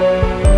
Música